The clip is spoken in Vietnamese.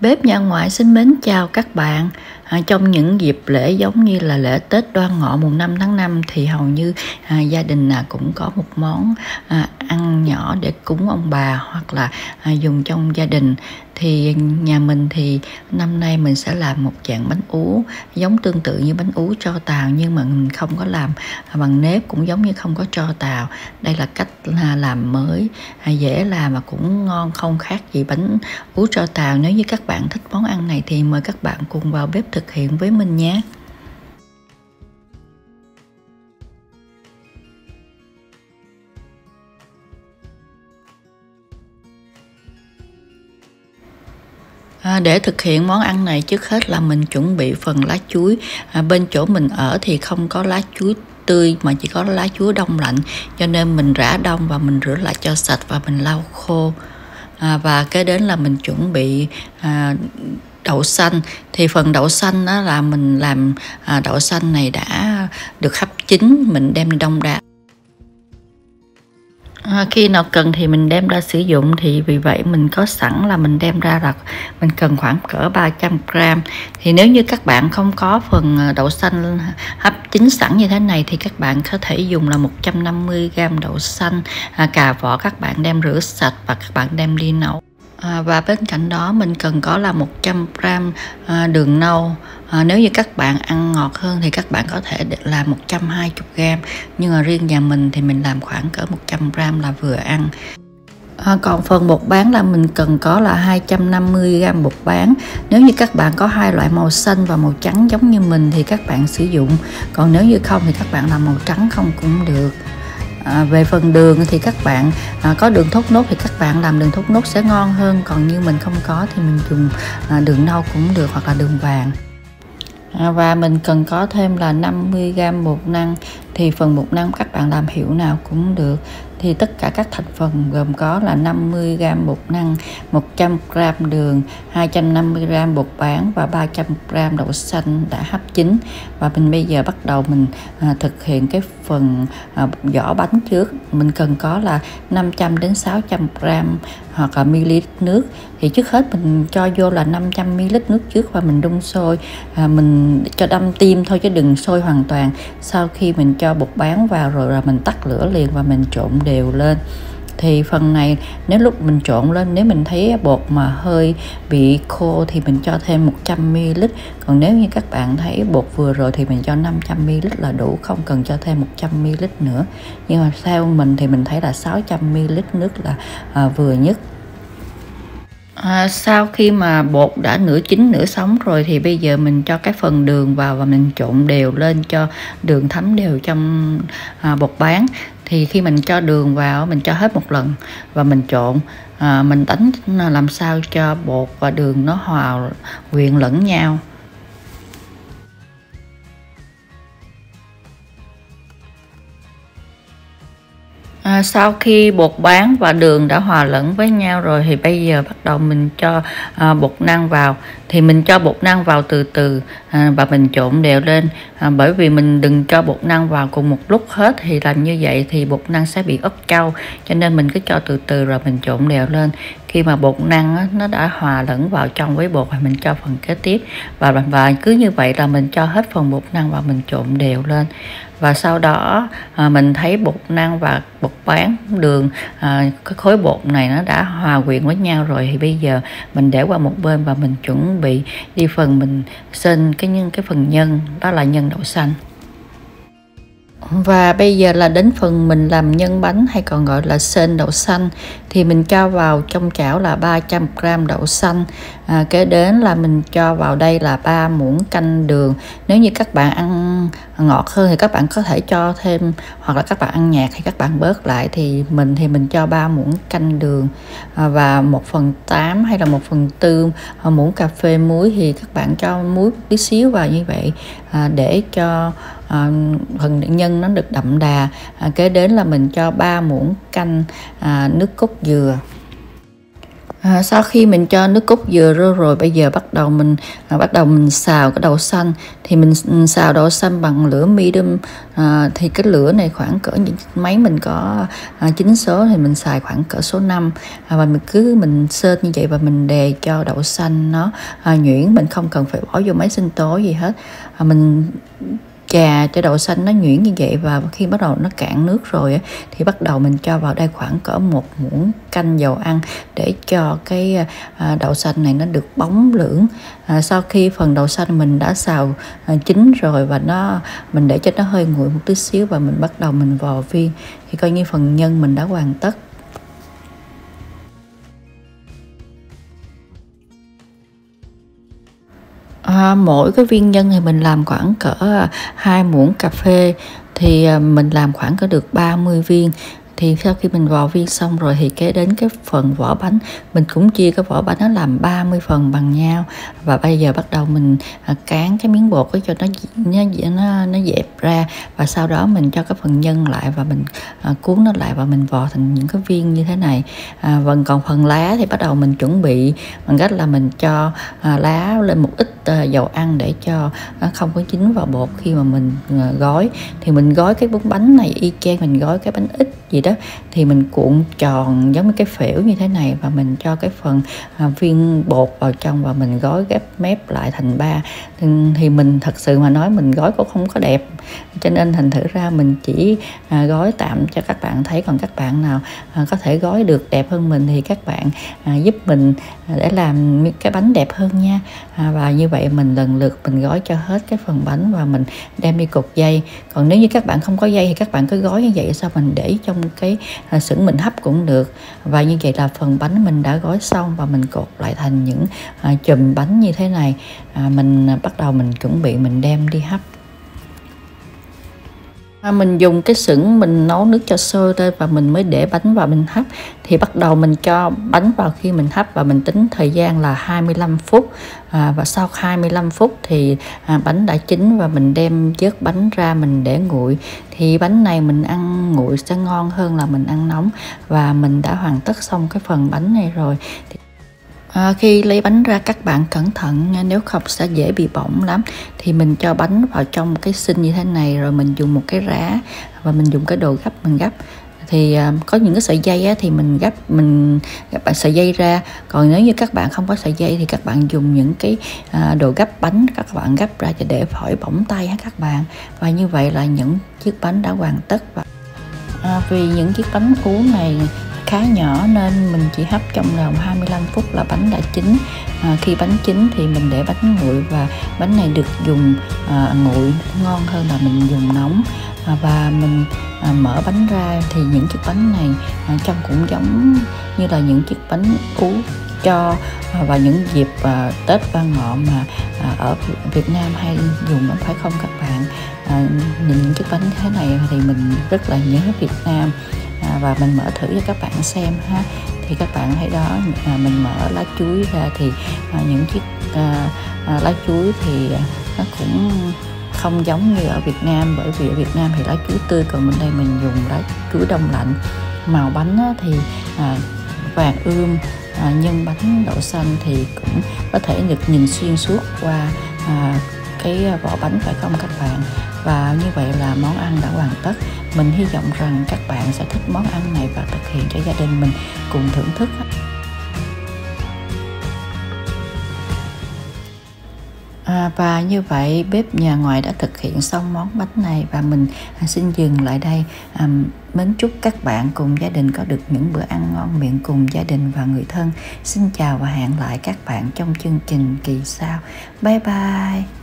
Bếp nhà ngoại xin mến chào các bạn. À, trong những dịp lễ giống như là lễ Tết Đoan Ngọ mùng 5 tháng 5 thì hầu như à, gia đình nào cũng có một món à, ăn nhỏ để cúng ông bà hoặc là à, dùng trong gia đình. Thì nhà mình thì năm nay mình sẽ làm một dạng bánh ú giống tương tự như bánh ú cho tàu nhưng mà mình không có làm bằng nếp cũng giống như không có cho tàu. Đây là cách làm mới à, dễ làm và cũng ngon không khác gì bánh ú cho tàu. Nếu như các bạn thích món ăn này thì mời các bạn cùng vào bếp thực hiện với mình nhé. À, để thực hiện món ăn này trước hết là mình chuẩn bị phần lá chuối. À, bên chỗ mình ở thì không có lá chuối tươi mà chỉ có lá chuối đông lạnh cho nên mình rã đông và mình rửa lại cho sạch và mình lau khô. À, và kế đến là mình chuẩn bị à, đậu xanh. Thì phần đậu xanh đó là mình làm à, đậu xanh này đã được hấp chín mình đem đông đá À, khi nào cần thì mình đem ra sử dụng thì vì vậy mình có sẵn là mình đem ra là mình cần khoảng cỡ 300 gram. Thì nếu như các bạn không có phần à, đậu xanh hấp chín sẵn như thế này thì các bạn có thể dùng là 150 gram đậu xanh à, cà vỏ các bạn đem rửa sạch và các bạn đem đi nấu. À, và bên cạnh đó mình cần có là 100 gram à, đường nâu. À, nếu như các bạn ăn ngọt hơn thì các bạn có thể làm 120 gram. Nhưng mà riêng nhà mình thì mình làm khoảng cỡ 100 gram là vừa ăn. À, còn phần bột bán là mình cần có là 250 gram bột bán. Nếu như các bạn có hai loại màu xanh và màu trắng giống như mình thì các bạn sử dụng. Còn nếu như không thì các bạn làm màu trắng không cũng được à, về phần đường thì các bạn à, có đường thốt nốt thì các bạn làm đường thốt nốt sẽ ngon hơn. Còn như mình không có thì mình dùng à, đường nâu cũng được hoặc là đường vàng. À, và mình cần có thêm là 50g bột năng thì phần bột năng các bạn làm hiệu nào cũng được. Thì tất cả các thành phần gồm có là 50g bột năng 100g đường 250g bột bán và 300g đậu xanh đã hấp chín. Và mình bây giờ bắt đầu mình à, thực hiện cái phần à, vỏ bánh trước. Mình cần có là 500 đến 600 gram hoặc là ml nước. Thì trước hết mình cho vô là 500 ml nước trước và mình đun sôi. À, mình cho đâm tim thôi chứ đừng sôi hoàn toàn. Sau khi mình cho bột bán vào rồi là mình tắt lửa liền và mình trộn đều lên. Thì phần này nếu lúc mình trộn lên nếu mình thấy bột mà hơi bị khô thì mình cho thêm 100ml còn nếu như các bạn thấy bột vừa rồi thì mình cho 500ml là đủ không cần cho thêm 100ml nữa. Nhưng mà theo mình thì mình thấy là 600ml nước là à, vừa nhất. À, sau khi mà bột đã nửa chín nửa sống rồi thì bây giờ mình cho cái phần đường vào và mình trộn đều lên cho đường thấm đều trong à, bột bán. Thì khi mình cho đường vào mình cho hết một lần và mình trộn à, mình đánh làm sao cho bột và đường nó hòa quyện lẫn nhau. À, sau khi bột bán và đường đã hòa lẫn với nhau rồi thì bây giờ bắt đầu mình cho à, bột năng vào. Thì mình cho bột năng vào từ từ à, và mình trộn đều lên. À, bởi vì mình đừng cho bột năng vào cùng một lúc hết thì làm như vậy thì bột năng sẽ bị ấp trâu. Cho nên mình cứ cho từ từ rồi mình trộn đều lên. Khi mà bột năng á, nó đã hòa lẫn vào trong với bột thì mình cho phần kế tiếp. Và và cứ như vậy là mình cho hết phần bột năng và mình trộn đều lên và sau đó à, mình thấy bột năng và bột bán đường à, cái khối bột này nó đã hòa quyện với nhau rồi. Thì bây giờ mình để qua một bên và mình chuẩn bị đi phần mình xin cái nhân cái phần nhân đó là nhân đậu xanh. Và bây giờ là đến phần mình làm nhân bánh hay còn gọi là sên đậu xanh. Thì mình cho vào trong chảo là 300 gram đậu xanh à, kế đến là mình cho vào đây là 3 muỗng canh đường. Nếu như các bạn ăn ngọt hơn thì các bạn có thể cho thêm hoặc là các bạn ăn nhạt thì các bạn bớt lại. Thì mình thì mình cho 3 muỗng canh đường à, và 1 phần 8 hay là 1 phần tư à, muỗng cà phê muối thì các bạn cho muối tí xíu vào như vậy à, để cho à, phần nhân nó được đậm đà. À, kế đến là mình cho 3 muỗng canh à, nước cốt dừa. À, sau khi mình cho nước cốt dừa rồi rồi bây giờ bắt đầu mình à, bắt đầu mình xào cái đậu xanh. Thì mình ừ, xào đậu xanh bằng lửa medium. À, thì cái lửa này khoảng cỡ những máy mình có à, 9 số thì mình xài khoảng cỡ số 5 à, và mình cứ mình sơ như vậy và mình đề cho đậu xanh nó à, nhuyễn. Mình không cần phải bỏ vô máy sinh tố gì hết. À, mình chà cho đậu xanh nó nhuyễn như vậy và khi bắt đầu nó cạn nước rồi thì bắt đầu mình cho vào đây khoảng cỡ một muỗng canh dầu ăn để cho cái à, đậu xanh này nó được bóng lưỡng à, sau khi phần đậu xanh mình đã xào à, chín rồi và nó mình để cho nó hơi nguội một tí xíu và mình bắt đầu mình vò viên thì coi như phần nhân mình đã hoàn tất. À, mỗi cái viên nhân thì mình làm khoảng cỡ à, hai muỗng cà phê. Thì à, mình làm khoảng có được 30 viên thì sau khi mình vò viên xong rồi thì kế đến cái phần vỏ bánh mình cũng chia cái vỏ bánh nó làm 30 phần bằng nhau. Và bây giờ bắt đầu mình à, cán cái miếng bột cho nó nó nó nó dẹp ra. Và sau đó mình cho cái phần nhân lại và mình à, cuốn nó lại và mình vò thành những cái viên như thế này. À, và còn phần lá thì bắt đầu mình chuẩn bị bằng cách là mình cho à, lá lên một ít à, dầu ăn để cho nó không có chín vào bột khi mà mình à, gói. Thì mình gói cái bún bánh này y chang mình gói cái bánh ít gì đó thì mình cuộn tròn giống như cái phễu như thế này và mình cho cái phần à, viên bột vào trong và mình gói ghép mép lại thành ba. Thì mình thật sự mà nói mình gói cũng không có đẹp. Cho nên thành thử ra mình chỉ à, gói tạm cho các bạn thấy còn các bạn nào à, có thể gói được đẹp hơn mình thì các bạn à, giúp mình à, để làm cái bánh đẹp hơn nha. À, và như vậy mình lần lượt mình gói cho hết cái phần bánh và mình đem đi cột dây. Còn nếu như các bạn không có dây thì các bạn cứ gói như vậy sao mình để trong cái à, xưởng mình hấp cũng được. Và như vậy là phần bánh mình đã gói xong và mình cột lại thành những à, chùm bánh như thế này. À, mình à, bắt đầu mình chuẩn bị mình đem đi hấp. À, mình dùng cái sửng mình nấu nước cho sôi thôi và mình mới để bánh vào mình hấp. Thì bắt đầu mình cho bánh vào khi mình hấp và mình tính thời gian là 25 phút. À, và sau 25 phút thì à, bánh đã chín và mình đem vớt bánh ra mình để nguội. Thì bánh này mình ăn nguội sẽ ngon hơn là mình ăn nóng. Và mình đã hoàn tất xong cái phần bánh này rồi. Thì À, khi lấy bánh ra các bạn cẩn thận nha. Nếu không sẽ dễ bị bỏng lắm. Thì mình cho bánh vào trong cái sinh như thế này rồi mình dùng một cái rã và mình dùng cái đồ gấp mình gấp. Thì à, có những cái sợi dây á, thì mình gấp mình gấp bạn sợi dây ra. Còn nếu như các bạn không có sợi dây thì các bạn dùng những cái à, đồ gấp bánh các bạn gấp ra để khỏi bỏng tay ha các bạn. Và như vậy là những chiếc bánh đã hoàn tất và à, vì những chiếc bánh cuốn này khá nhỏ nên mình chỉ hấp trong vòng 25 phút là bánh đã chín. À, khi bánh chín thì mình để bánh nguội và bánh này được dùng à, nguội ngon hơn là mình dùng nóng. À, và mình à, mở bánh ra thì những chiếc bánh này à, trông cũng giống như là những chiếc bánh ú cho à, vào những dịp à, Tết Quan Ngọ mà à, ở Việt Nam hay dùng lắm phải không các bạn? À, nhìn những chiếc bánh thế này thì mình rất là nhớ Việt Nam và mình mở thử cho các bạn xem ha. Thì các bạn thấy đó à, mình mở lá chuối ra thì à, những chiếc à, à, lá chuối thì à, nó cũng không giống như ở Việt Nam. Bởi vì ở Việt Nam thì lá chuối tươi còn bên đây mình dùng lá chuối đông lạnh. Màu bánh á, thì à, vàng ươm à, nhân bánh đậu xanh thì cũng có thể được nhìn xuyên suốt qua à, cái à, vỏ bánh phải không các bạn? Và như vậy là món ăn đã hoàn tất. Mình hy vọng rằng các bạn sẽ thích món ăn này và thực hiện cho gia đình mình cùng thưởng thức. À, và như vậy bếp nhà ngoài đã thực hiện xong món bánh này và mình à, xin dừng lại đây. À, mến chúc các bạn cùng gia đình có được những bữa ăn ngon miệng cùng gia đình và người thân. Xin chào và hẹn lại các bạn trong chương trình kỳ sau. Bye bye.